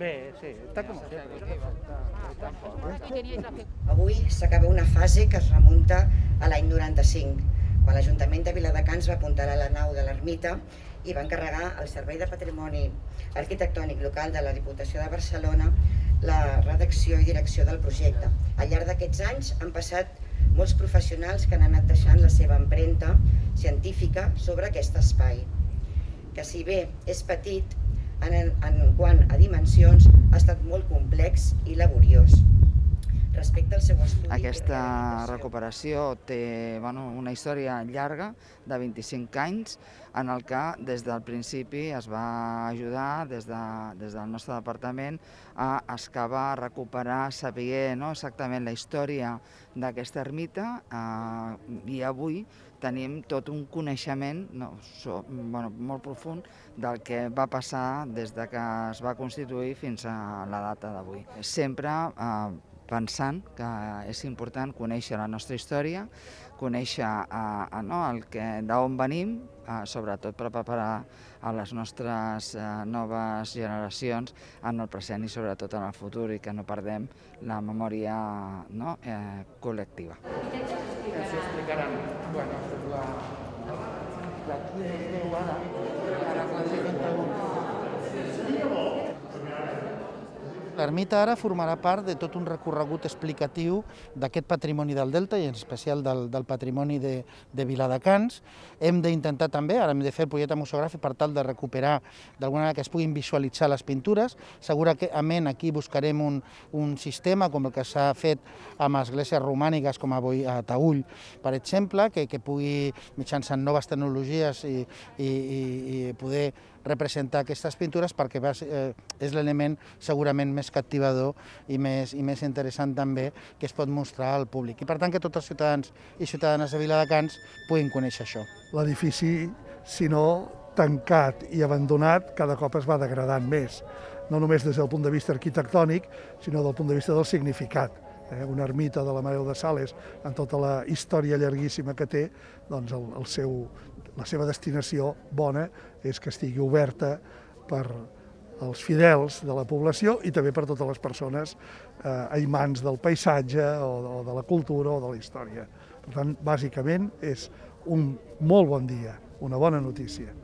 Bé, sí, está en forma. Avui s'acaba una fase que es remunta a l'any 95, quan l'Ajuntament de Viladecans va apuntalar la nau de l'ermita i va encarregar al Servei de Patrimoni Arquitectònic Local de la Diputació de Barcelona la redacció i direcció del projecte. Al llarg d'aquests anys han passat molts professionals que han anat deixant la seva empremta científica sobre aquest espai, que si bé és petit, en, en quant a dimensions, ha estat molt complex i laboriós. Respecte al seu estudi... i Aquesta recuperació té bueno, una història llarga de 25 anys en el que des del principi es va ajudar des, de, des del nostre departament a excavar, recuperar, saber no, exactament la història d'aquesta ermita eh, i avui tenim tot un coneixement no, so, bueno, molt profund del que va passar des de que es va constituir fins a la data d'avui. Sempre eh, pensant que és important conèixer la nostra història, conèixer eh, eh, no, el que d'on venim, eh, sobretot per preparar a les nostres eh, noves generacions en el present i sobretot en el futur i que no perdem la memòria no, eh, col·lectiva. Ens explicaran. Bueno, la, d'aquí es veu ara, a la classe 21. L'ermita ara formarà part de tot un recorregut explicatiu d'aquest patrimoni del Delta i en especial del, del patrimoni de, de Viladecans. Hem d'intentar també, ara hem de fer el projecte museogràfic per tal de recuperar d'alguna manera que es puguin visualitzar les pintures. Segurament aquí buscarem un, un sistema com el que s'ha fet amb esglésies romàniques com avui a Taüll, per exemple, que, que pugui, mitjançant noves tecnologies i, i, i, i poder representar aquestes pintures perquè eh, és l'element segurament més captivador i més, i més interessant també que es pot mostrar al públic. I per tant que tots els ciutadans i ciutadanes de Viladecans puguin conèixer això. l'edifici, si no tancat i abandonat, cada cop es va degradant més, no només des del punt de vista arquitectònic, sinó del punt de vista del significat. Eh? Una ermita de la Mare de Sales, amb tota la història llarguíssima que té, doncs el, el seu, la seva destinació bona és que estigui oberta per als fidels de la població i també per totes les persones eh, aimants del paisatge o, o de la cultura o de la història. Per tant, bàsicament és un molt bon dia, una bona notícia.